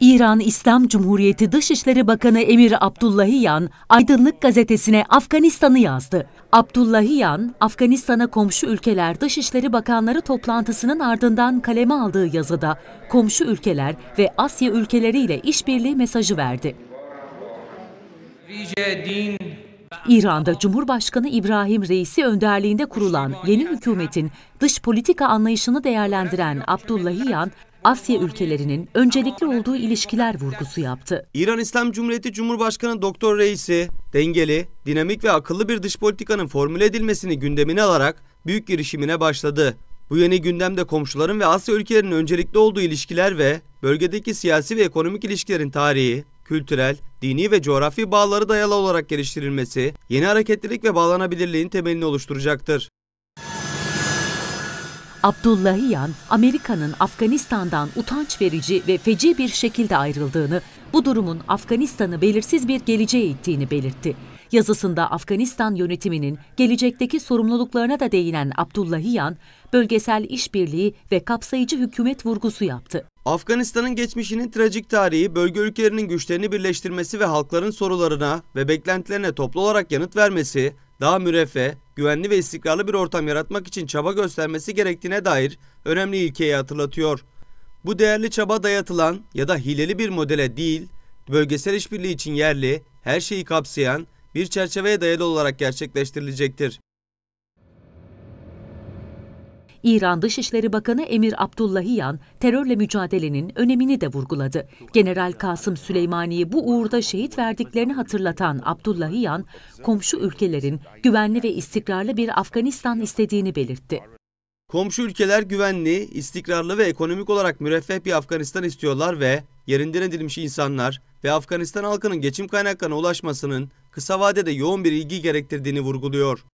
İran İslam Cumhuriyeti Dışişleri Bakanı Emir Abdullahiyan, Aydınlık Gazetesi'ne Afganistan'ı yazdı. Abdullahiyan, Afganistan'a komşu ülkeler Dışişleri Bakanları toplantısının ardından kaleme aldığı yazıda komşu ülkeler ve Asya ülkeleriyle işbirliği mesajı verdi. İran'da Cumhurbaşkanı İbrahim Reisi önderliğinde kurulan yeni hükümetin dış politika anlayışını değerlendiren Abdullahiyan, Asya ülkelerinin öncelikli olduğu ilişkiler vurgusu yaptı. İran İslam Cumhuriyeti Cumhurbaşkanı Doktor Reisi, dengeli, dinamik ve akıllı bir dış politikanın formüle edilmesini gündemine alarak büyük girişimine başladı. Bu yeni gündemde komşuların ve Asya ülkelerinin öncelikli olduğu ilişkiler ve bölgedeki siyasi ve ekonomik ilişkilerin tarihi, kültürel, dini ve coğrafi bağları dayalı olarak geliştirilmesi, yeni hareketlilik ve bağlanabilirliğin temelini oluşturacaktır. Abdullahiyan, Amerika'nın Afganistan'dan utanç verici ve feci bir şekilde ayrıldığını, bu durumun Afganistan'ı belirsiz bir geleceğe ittiğini belirtti. Yazısında Afganistan yönetiminin gelecekteki sorumluluklarına da değinen Abdullahiyan, bölgesel işbirliği ve kapsayıcı hükümet vurgusu yaptı. Afganistan'ın geçmişinin trajik tarihi, bölge ülkelerinin güçlerini birleştirmesi ve halkların sorularına ve beklentilerine toplu olarak yanıt vermesi, daha müreffeh, güvenli ve istikrarlı bir ortam yaratmak için çaba göstermesi gerektiğine dair önemli ilkeyi hatırlatıyor. Bu değerli çaba dayatılan ya da hileli bir modele değil, bölgesel işbirliği için yerli, her şeyi kapsayan bir çerçeveye dayalı olarak gerçekleştirilecektir. İran Dışişleri Bakanı Emir Abdullahiyan terörle mücadelenin önemini de vurguladı. General Kasım Süleymani'yi bu uğurda şehit verdiklerini hatırlatan Abdullahiyan, komşu ülkelerin güvenli ve istikrarlı bir Afganistan istediğini belirtti. Komşu ülkeler güvenli, istikrarlı ve ekonomik olarak müreffeh bir Afganistan istiyorlar ve yerinden edilmiş insanlar ve Afganistan halkının geçim kaynaklarına ulaşmasının kısa vadede yoğun bir ilgi gerektirdiğini vurguluyor.